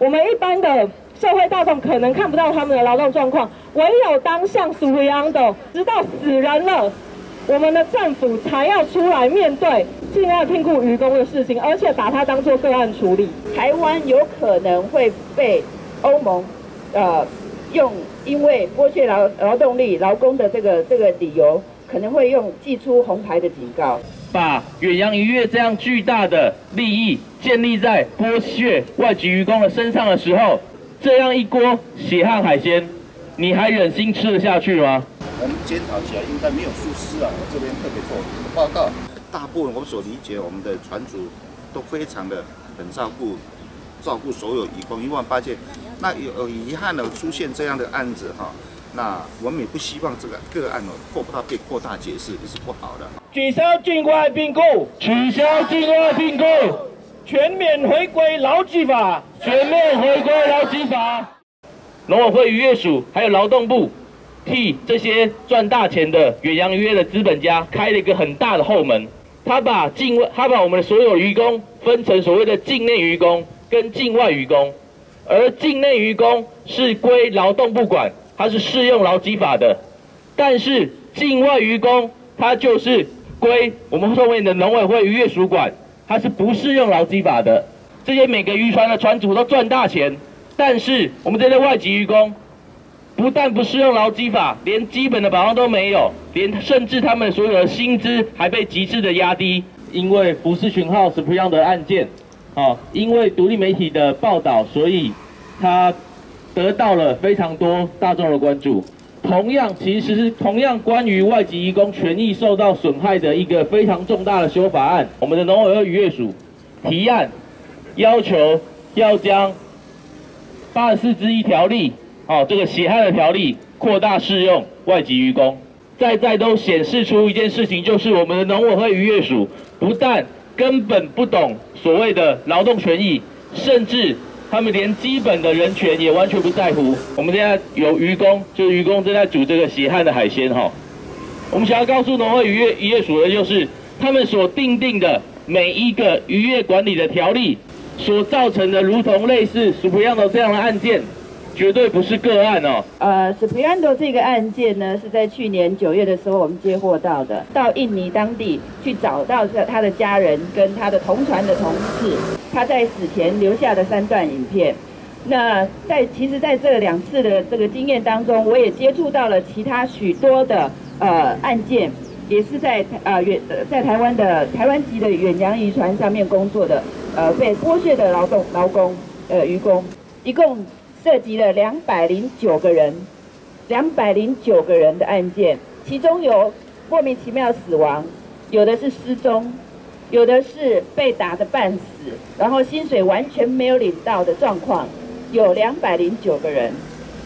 我们一般的社会大众可能看不到他们的劳动状况，唯有当像苏维安的，直到死人了，我们的政府才要出来面对境外聘雇渔工的事情，而且把它当做个案处理。台湾有可能会被欧盟，呃，用因为剥削劳劳动力、劳工的这个这个理由，可能会用寄出红牌的警告。把远洋渔业这样巨大的利益建立在剥削外籍渔工的身上的时候，这样一锅血汗海鲜，你还忍心吃得下去吗？我们检讨起来应该没有疏失啊，我这边特别做报告。大部分我们所理解，我们的船主都非常的很照顾，照顾所有渔工一万八千。那有有遗憾的出现这样的案子哈。那我们也不希望这个个案哦，扩大被扩大解释，也是不好的。取消境外并购，取消境外并购，全面回归劳基法，全面回归劳基法。农委会渔业署还有劳动部，替这些赚大钱的远洋渔业的资本家开了一个很大的后门。他把境外，他把我们的所有渔工分成所谓的境内渔工跟境外渔工，而境内渔工是归劳动部管。它是适用劳基法的，但是境外渔工它就是归我们后面的农委会渔业署管，它是不适用劳基法的。这些每个渔船的船主都赚大钱，但是我们这些外籍渔工不但不适用劳基法，连基本的保障都没有，连甚至他们所有的薪资还被极致的压低。因为福斯群号 s p r i n g 的案件，啊，因为独立媒体的报道，所以他。得到了非常多大众的关注。同样，其实是同样关于外籍移工权益受到损害的一个非常重大的修法案。我们的农委会渔业署提案，要求要将八十四之一条例，哦，这个血汗的条例扩大适用外籍渔工。在在都显示出一件事情，就是我们的农委会渔业署不但根本不懂所谓的劳动权益，甚至。他们连基本的人权也完全不在乎。我们现在有渔工，就是渔工正在煮这个血汗的海鲜哈。我们想要告诉农会渔业渔业署的就是，他们所定定的每一个渔业管理的条例，所造成的如同类似什么样的这样的案件。绝对不是个案哦。呃 s p r i a n d o 这个案件呢，是在去年九月的时候我们接获到的，到印尼当地去找到他的家人跟他的同船的同事，他在死前留下的三段影片。那在其实在这两次的这个经验当中，我也接触到了其他许多的呃案件，也是在呃远在台湾的台湾籍的远洋渔船上面工作的呃被剥削的劳动劳工呃渔工，一共。涉及了两百零九个人，两百零九个人的案件，其中有莫名其妙死亡，有的是失踪，有的是被打的半死，然后薪水完全没有领到的状况，有两百零九个人。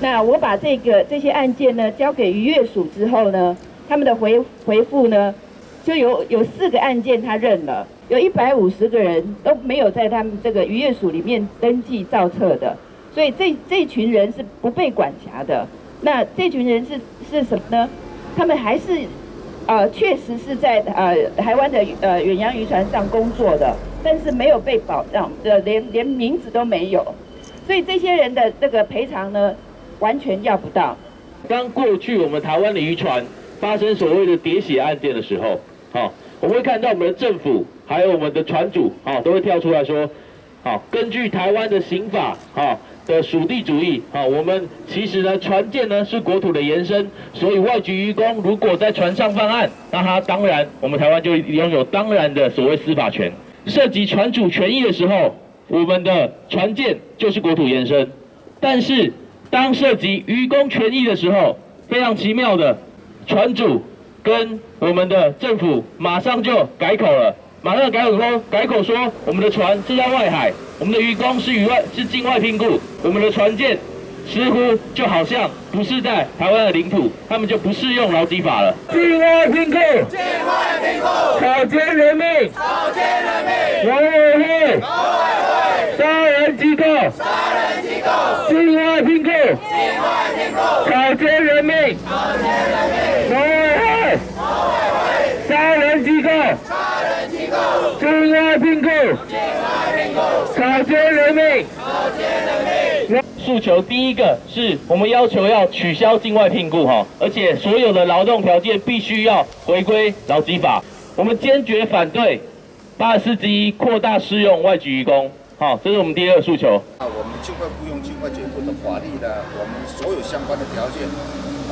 那我把这个这些案件呢交给渔业署之后呢，他们的回回复呢，就有有四个案件他认了，有一百五十个人都没有在他们这个渔业署里面登记造册的。所以这这群人是不被管辖的。那这群人是是什么呢？他们还是呃确实是在呃台湾的呃远洋渔船上工作的，但是没有被保障，呃连连名字都没有。所以这些人的这个赔偿呢，完全要不到。当过去我们台湾的渔船发生所谓的喋血案件的时候，好，我们会看到我们的政府还有我们的船主，好，都会跳出来说，好，根据台湾的刑法，好。的属地主义，好，我们其实呢，船舰呢是国土的延伸，所以外籍渔工如果在船上犯案，那他当然，我们台湾就拥有当然的所谓司法权。涉及船主权益的时候，我们的船舰就是国土延伸。但是当涉及渔工权益的时候，非常奇妙的，船主跟我们的政府马上就改口了。马上改口说，改口说，我们的船是在外海，我们的渔工是渔外是境外聘雇，我们的船舰似乎就好像不是在台湾的领土，他们就不适用劳基法了。境外聘雇，境外聘雇，草菅人命，草菅人命，农委会，农委会，杀人机构，杀人机构，境外聘雇，境外聘雇，草菅人命，草菅人命，农委会，农委会，杀人机构。杀人机构，境外并购，境外并购。草菅人命。诉求第一个是我们要求要取消境外聘雇哈，而且所有的劳动条件必须要回归劳基法。我们坚决反对八十四之一扩大适用外籍渔工。好，这是我们第二个诉求。啊，我们境外雇佣、境外解雇的法律呢，我们所有相关的条件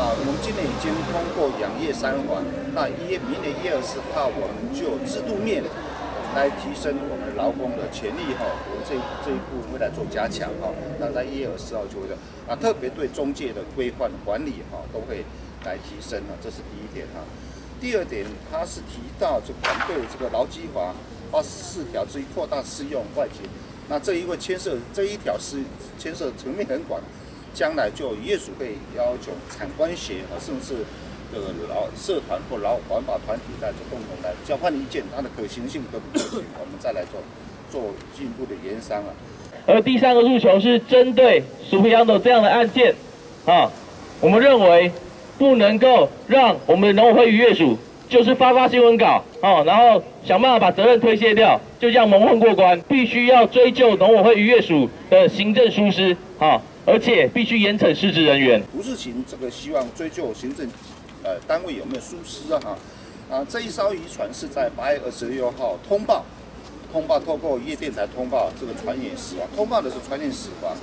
啊，我们今年已经通过两业三环，那一月明年一月二十号，我们就制度面来提升我们劳工的权利哈，我们这这一步会来做加强哈，那在一月二十号就会啊，特别对中介的规范管理哈，都会来提升哈，这是第一点哈。第二点，他是提到就反对这个劳基法八十四条之一扩大适用外籍。那这一个牵涉这一条是牵涉层面很广，将来就业主会要求产官协和，甚至这个劳社团或劳环保团体来共同来交换意见，它的可行性可不可行，我们再来做做进一步的研商啊。而第三个诉求是针对苏培扬的这样的案件啊，我们认为不能够让我们的农委会渔业署就是发发新闻稿啊，然后想办法把责任推卸掉。就这样蒙混过关，必须要追究农委会渔业署的行政疏失啊，而且必须严惩失职人员。吴世勤这个希望追究行政呃单位有没有疏失啊？哈啊，这一艘渔船是在八月二十六号通报，通报透过夜电台通报这个船员死亡，通报的是船员死亡。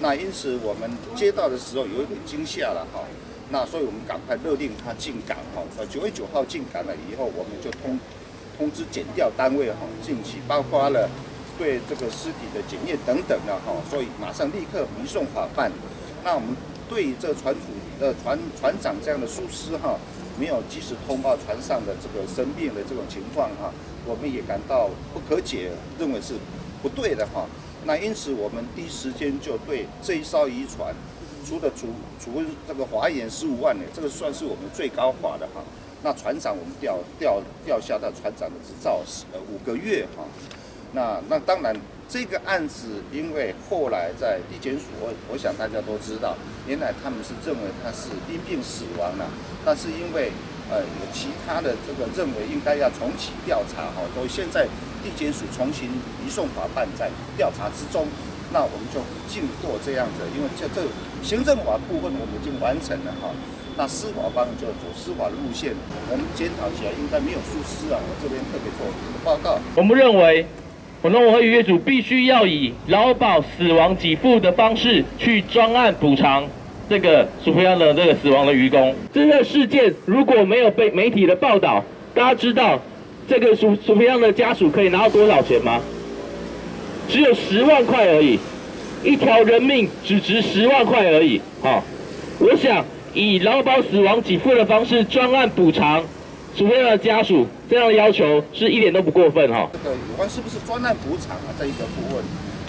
那因此我们接到的时候有一点惊吓了哈，那所以我们赶快勒令他进港哈，呃九月九号进港了以后，我们就通。通知检调单位哈，近期包括了对这个尸体的检验等等的哈，所以马上立刻移送法办。那我们对这个船主的船船长这样的疏失哈，没有及时通报船上的这个生病的这种情况哈，我们也感到不可解，认为是不对的哈。那因此我们第一时间就对这一艘渔船，除了除除这个华严十五万呢，这个算是我们最高法的哈。那船长，我们吊吊吊销他船长的执照是呃五个月哈。那那当然，这个案子因为后来在地检署，我我想大家都知道，原来他们是认为他是因病死亡了，但是因为呃有其他的这个认为应该要重启调查哈，所以现在地检署重新移送法办在调查之中。那我们就经过这样子，因为这这行政法部分我们已经完成了哈。那司法方就走司法路线，我们检讨起来应该没有疏失啊。我这边特别做报告。我们认为，我农委会渔业主必须要以劳保死亡给付的方式去专案补偿这个苏菲亚的这个死亡的渔工。这个事件如果没有被媒体的报道，大家知道这个苏苏菲亚的家属可以拿到多少钱吗？只有十万块而已，一条人命只值十万块而已。好，我想。以劳保死亡给付的方式专案补偿苏培阳的家属，这样的要求是一点都不过分哈。这个有关是不是专案补偿啊？这一个部分，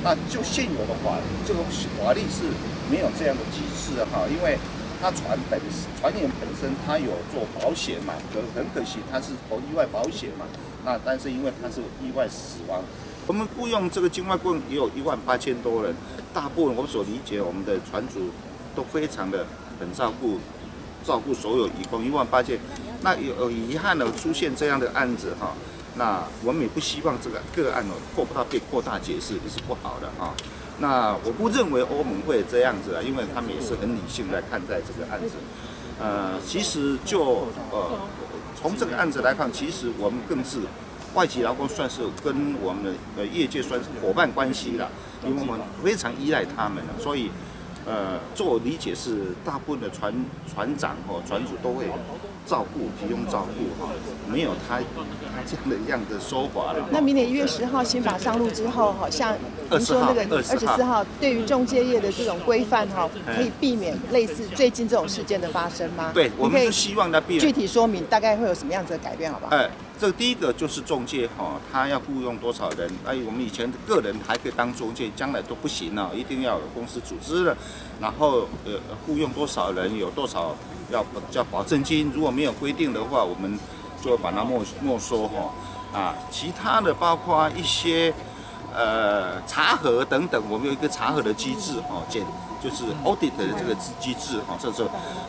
那就现有的法，这个法律是没有这样的机制哈。因为他船本身船员本身他有做保险嘛，可很可惜他是投意外保险嘛。那但是因为他是意外死亡，我们雇佣这个境外雇也有一万八千多人，大部分我们所理解我们的船主都非常的。很照顾，照顾所有义工一万八千，那有有遗憾的出现这样的案子哈，那我们也不希望这个个案哦扩大被扩大解释也是不好的哈。那我不认为欧盟会这样子啊，因为他们也是很理性来看待这个案子。呃，其实就呃从这个案子来看，其实我们更是外籍劳工算是跟我们的呃业界算是伙伴关系了，因为我们非常依赖他们，所以。呃，做我理解是，大部分的船船长或船主都会照顾，提供照顾哈，没有他他这样的样的说法了。那明年一月十号新法上路之后，好像您说那个二十四号，对于中介业的这种规范哈，可以避免类似最近这种事件的发生吗？对，我们是希望他避免。具体说明大概会有什么样子的改变，好不好？哎。这第一个就是中介哈，他要雇佣多少人？哎，我们以前的个人还可以当中介，将来都不行了，一定要有公司组织了。然后呃，雇佣多少人，有多少要叫保证金？如果没有规定的话，我们就把它没没收哈。啊，其他的包括一些呃查核等等，我们有一个查核的机制哈，检就是 audit 的这个机制哈。这是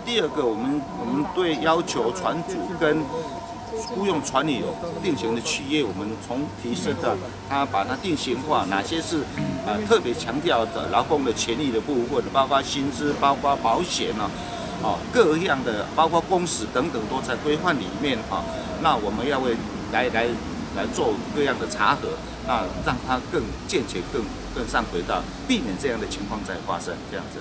第二个，我们我们对要求船主跟雇佣船里有定型的企业，我们从提升的他把它定型化，哪些是呃特别强调的劳工的权益的部分，包括薪资、包括保险呢，哦各样的，包括工时等等都在规范里面啊。那我们要为来来来做各样的查核，那让它更健全、更更上轨道，避免这样的情况再发生，这样子。